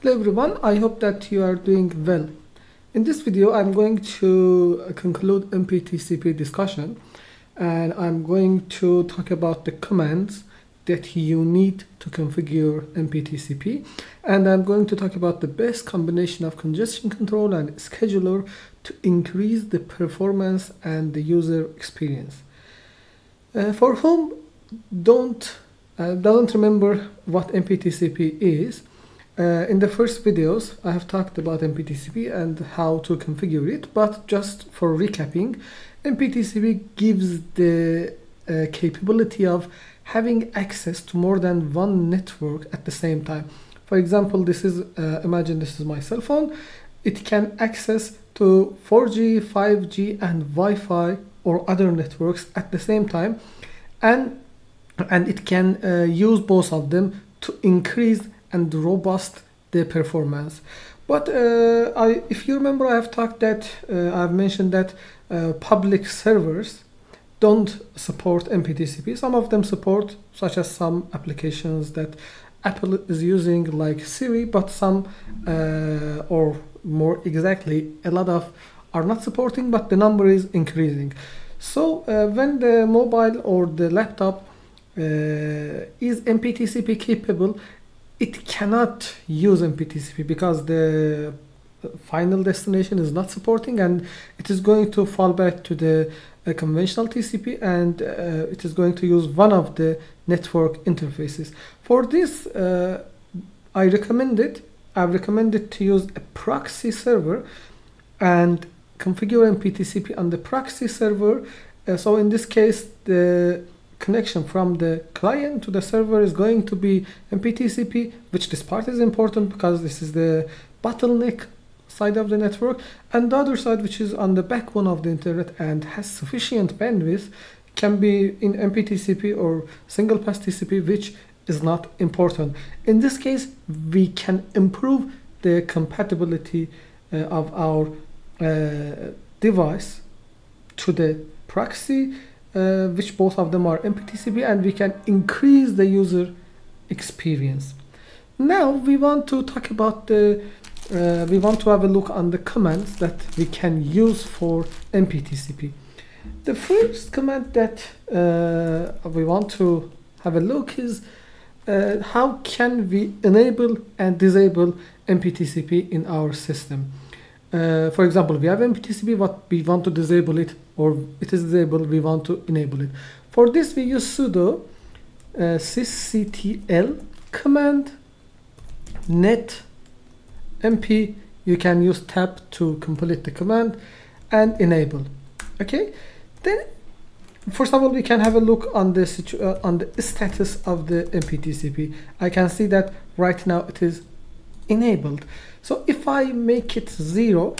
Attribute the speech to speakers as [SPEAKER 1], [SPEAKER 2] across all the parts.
[SPEAKER 1] Hello everyone, I hope that you are doing well. In this video I'm going to conclude MPTCP discussion and I'm going to talk about the commands that you need to configure MPTCP and I'm going to talk about the best combination of congestion control and scheduler to increase the performance and the user experience. Uh, for whom don't uh, doesn't remember what MPTCP is, uh, in the first videos, I have talked about MPTCP and how to configure it, but just for recapping, MPTCP gives the uh, capability of having access to more than one network at the same time. For example, this is, uh, imagine this is my cell phone. It can access to 4G, 5G and Wi-Fi or other networks at the same time and, and it can uh, use both of them to increase and robust the performance. But uh, I, if you remember, I have talked that uh, I've mentioned that uh, public servers don't support MPTCP. Some of them support, such as some applications that Apple is using, like Siri, but some, uh, or more exactly, a lot of are not supporting, but the number is increasing. So uh, when the mobile or the laptop uh, is MPTCP capable, it cannot use MPTCP because the final destination is not supporting and it is going to fall back to the uh, conventional TCP and uh, it is going to use one of the network interfaces. For this, uh, I recommend it. I recommend it to use a proxy server and configure MPTCP on the proxy server. Uh, so in this case, the connection from the client to the server is going to be MPTCP, which this part is important because this is the bottleneck side of the network, and the other side, which is on the backbone of the internet and has sufficient bandwidth, can be in MPTCP or single path TCP, which is not important. In this case, we can improve the compatibility uh, of our uh, device to the proxy uh, which both of them are MPTCP and we can increase the user experience. Now we want to talk about the uh, we want to have a look on the commands that we can use for MPTCP. The first command that uh, we want to have a look is uh, how can we enable and disable MPTCP in our system. Uh, for example, we have MPTCP, but we want to disable it, or it is disabled, we want to enable it. For this, we use sudo uh, sysctl command net mp. You can use tab to complete the command and enable. Okay, then first of all, we can have a look on the uh, on the status of the MPTCP. I can see that right now it is enabled. So if I make it zero,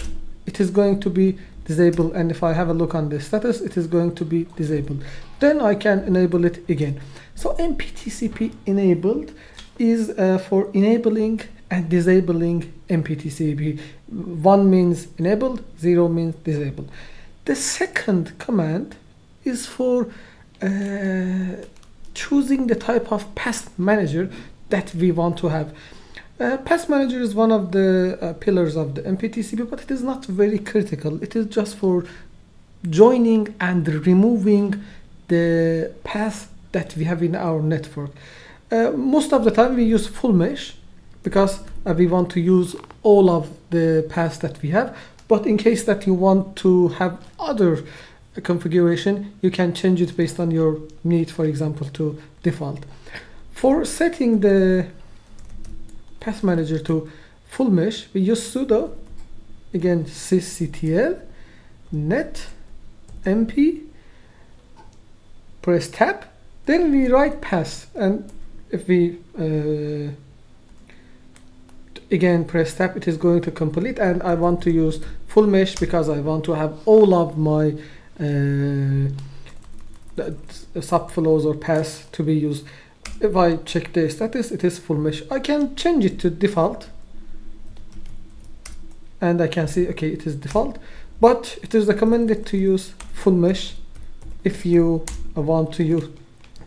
[SPEAKER 1] it is going to be disabled. And if I have a look on the status, it is going to be disabled. Then I can enable it again. So MPTCP enabled is uh, for enabling and disabling MPTCP. One means enabled, zero means disabled. The second command is for uh, choosing the type of path manager that we want to have. Uh, path manager is one of the uh, pillars of the MPTCP, but it is not very critical. It is just for joining and removing the path that we have in our network. Uh, most of the time we use full mesh because uh, we want to use all of the paths that we have. But in case that you want to have other configuration, you can change it based on your need, for example, to default. For setting the path manager to full mesh, we use sudo, again sysctl, net, mp, press tab, then we write path, and if we uh, again press tab, it is going to complete, and I want to use full mesh because I want to have all of my uh, subflows or paths to be used if I check the status it is full mesh. I can change it to default. And I can see okay it is default. But it is recommended to use full mesh if you want to use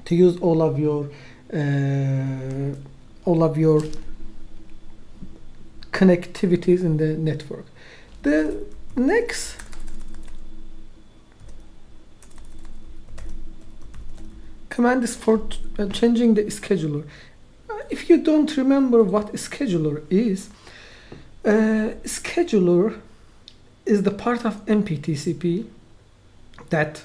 [SPEAKER 1] to use all of your uh, all of your connectivities in the network. The next command is for uh, changing the scheduler. Uh, if you don't remember what scheduler is, uh, scheduler is the part of MPTCP that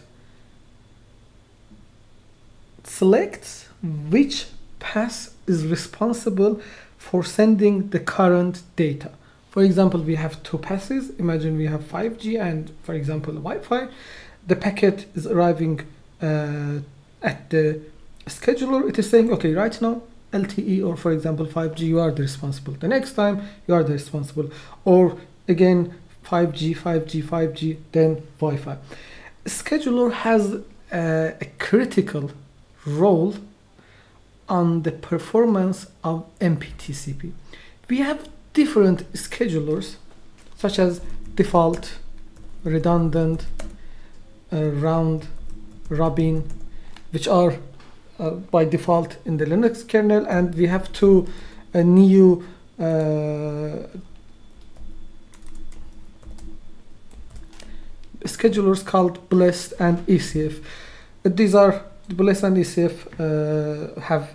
[SPEAKER 1] selects which path is responsible for sending the current data. For example, we have two passes. Imagine we have 5G and, for example, Wi-Fi. The packet is arriving uh, at the scheduler. It is saying, okay, right now, LTE or, for example, 5G, you are the responsible. The next time, you are the responsible. Or again, 5G, 5G, 5G, then Wi-Fi. Scheduler has a, a critical role on the performance of MPTCP. We have different schedulers such as default, redundant, uh, round, robin, which are uh, by default in the Linux kernel and we have two uh, new uh, schedulers called BLEST and ECF. These are BLEST and ECF uh, have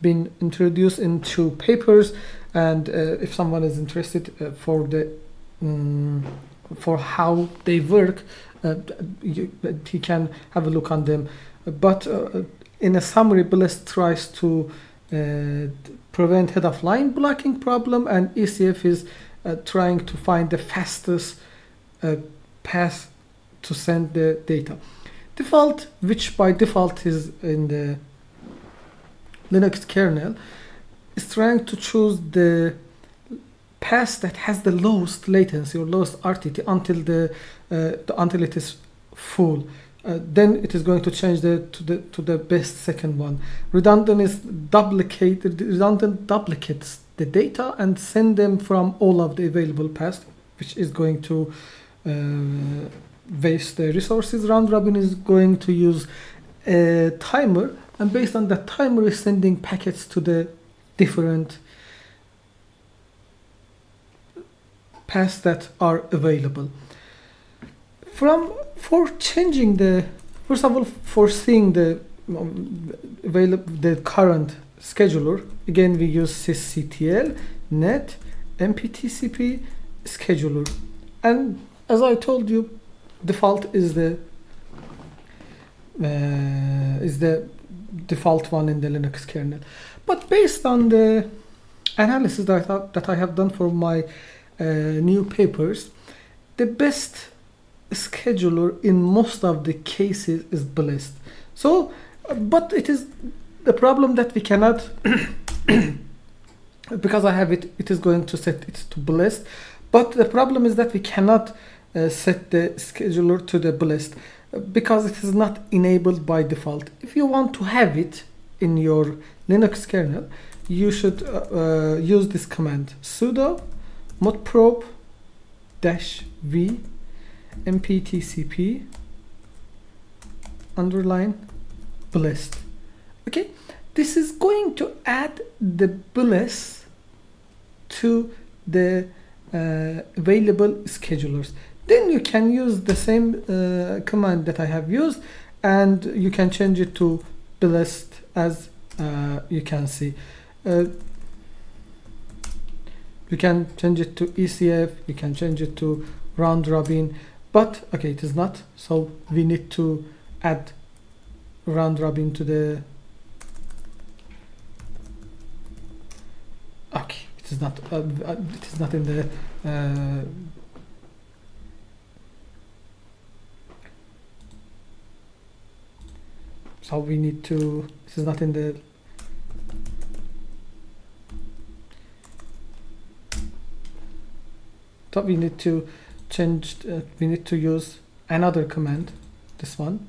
[SPEAKER 1] been introduced in two papers and uh, if someone is interested uh, for the um, for how they work uh, you, he can have a look on them but uh, in a summary BLEST tries to uh, prevent head of line blocking problem and ECF is trying to find the fastest path to send the data default which by default is in the Linux kernel is trying to choose the path that has the lowest latency or lowest RTT until the, uh, the until it is full. Uh, then it is going to change the to the to the best second one. Redundant is duplicate redundant duplicates the data and send them from all of the available paths, which is going to uh, waste the resources. Round robin is going to use a timer and based on that timer is sending packets to the different paths that are available. From for changing the first of all for seeing the um, available the current scheduler again we use sysctl net mptcp scheduler and as I told you default is the uh, is the default one in the Linux kernel. But based on the analysis that I, that I have done for my uh, new papers, the best scheduler in most of the cases is BLEST. So, but it is the problem that we cannot, because I have it, it is going to set it to BLEST. But the problem is that we cannot uh, set the scheduler to the BLEST because it is not enabled by default. If you want to have it in your Linux kernel, you should uh, uh, use this command sudo modprobe dash v mptcp underline blest. Okay, this is going to add the blest to the uh, available schedulers. Then you can use the same uh, command that I have used and you can change it to blest as uh, you can see. Uh, you can change it to ECF you can change it to round robin but okay it is not. So we need to add round robin to the okay it is not uh, uh it is not in the uh, so we need to this is not in the so we need to change uh, we need to use another command this one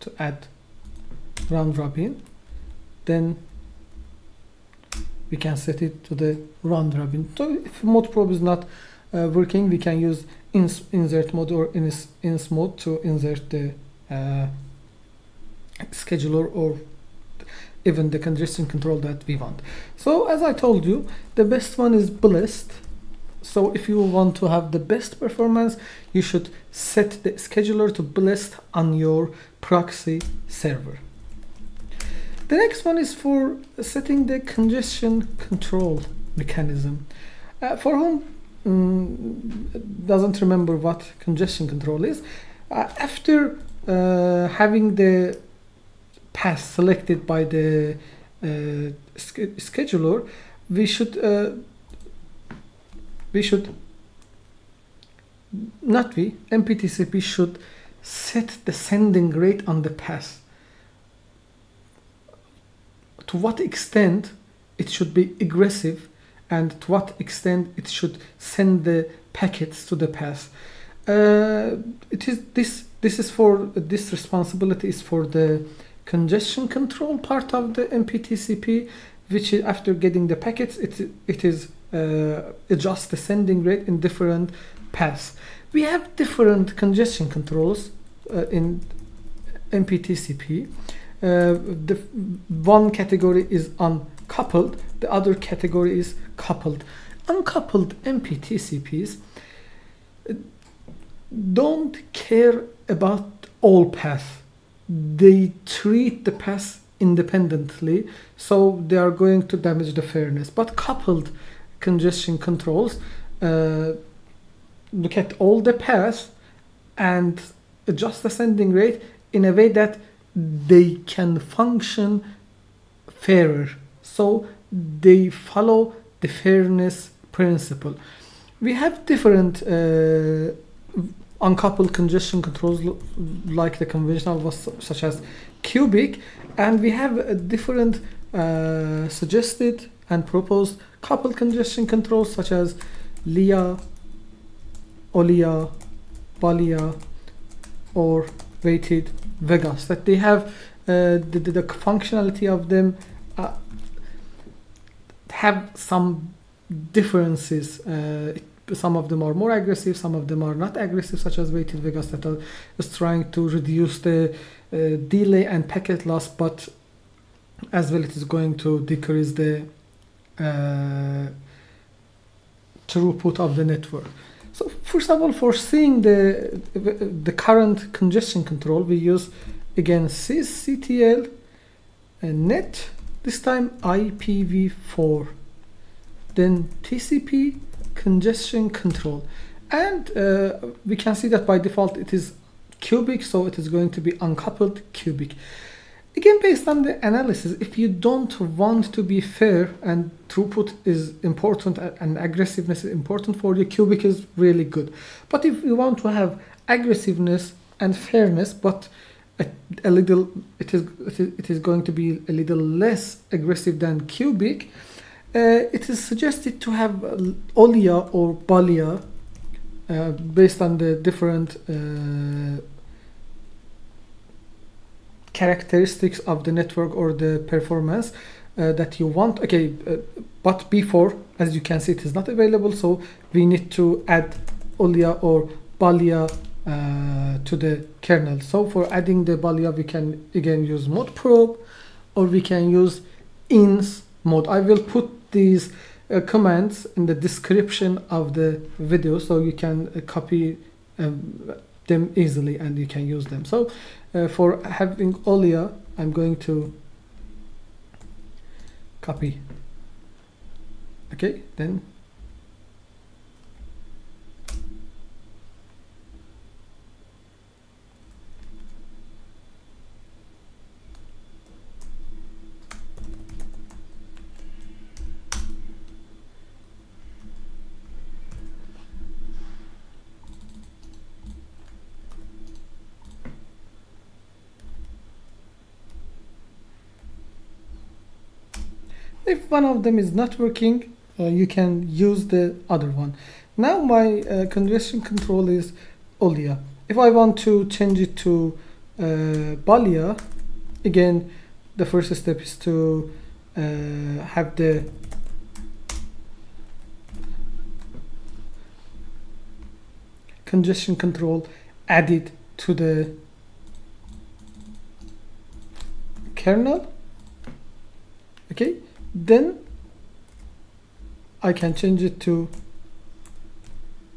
[SPEAKER 1] to add round robin. Then we can set it to the round robin. So if modprobe is not uh, working we can use ins insert mode or ins insmod to insert the uh, scheduler or even the congestion control that we want. So as I told you, the best one is BLEST. So if you want to have the best performance, you should set the scheduler to BLEST on your proxy server. The next one is for setting the congestion control mechanism. Uh, for whom um, doesn't remember what congestion control is, uh, after uh, having the path selected by the uh, scheduler, we should uh, we should not we MPTCP should set the sending rate on the path. To what extent it should be aggressive and to what extent it should send the packets to the path. Uh, it is this this is for this responsibility is for the congestion control part of the MPTCP, which is after getting the packets, it it is uh, adjust the sending rate in different paths. We have different congestion controls uh, in MPTCP. Uh, the one category is uncoupled, the other category is coupled. Uncoupled MPTCPs don't care about all paths. They treat the paths independently, so they are going to damage the fairness. But coupled congestion controls uh, look at all the paths and adjust the sending rate in a way that they can function fairer. So they follow the fairness principle. We have different uh, uncoupled congestion controls like the conventional ones such as cubic and we have a different uh, suggested and proposed coupled congestion controls such as LIA, OLIA, BALIA or weighted Vegas that they have uh, the, the, the, functionality of them uh, have some differences uh, some of them are more aggressive, some of them are not aggressive, such as weighted Vegas that is trying to reduce the uh, delay and packet loss, but as well it is going to decrease the uh, throughput of the network. So first of all, for seeing the the current congestion control, we use again sysctl and net, this time IPv4, then TCP congestion control. And uh, we can see that by default it is cubic so it is going to be uncoupled cubic. Again based on the analysis if you don't want to be fair and throughput is important and aggressiveness is important for you cubic is really good. But if you want to have aggressiveness and fairness but a, a little it is it is going to be a little less aggressive than cubic it is suggested to have uh, Olia or Balia uh, based on the different characteristics of the network or the performance uh, that you want okay uh, but before as you can see it is not available so we need to add olia or balia uh, to the kernel. So for adding the balia we can again use modprobe or we can use ins mode. I will put these uh, commands in the description of the video so you can uh, copy um, them easily and you can use them. So uh, for having Olia I'm going to copy. Okay then if one of them is not working uh, you can use the other one. Now my uh, congestion control is Olia. If I want to change it to uh, Balia again the first step is to uh, have the congestion control added to the kernel. Okay then I can change it to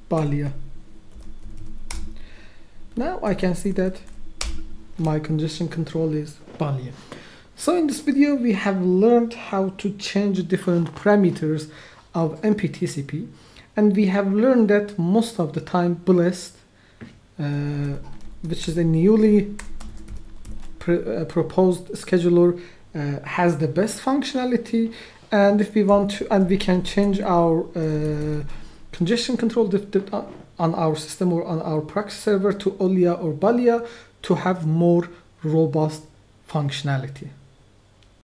[SPEAKER 1] Balia now I can see that my congestion control is Balia so in this video we have learned how to change different parameters of MPTCP and we have learned that most of the time Blest uh, which is a newly pr uh, proposed scheduler uh, has the best functionality and if we want to and we can change our uh, congestion control uh, on our system or on our proxy server to Olia or Balia to have more robust functionality.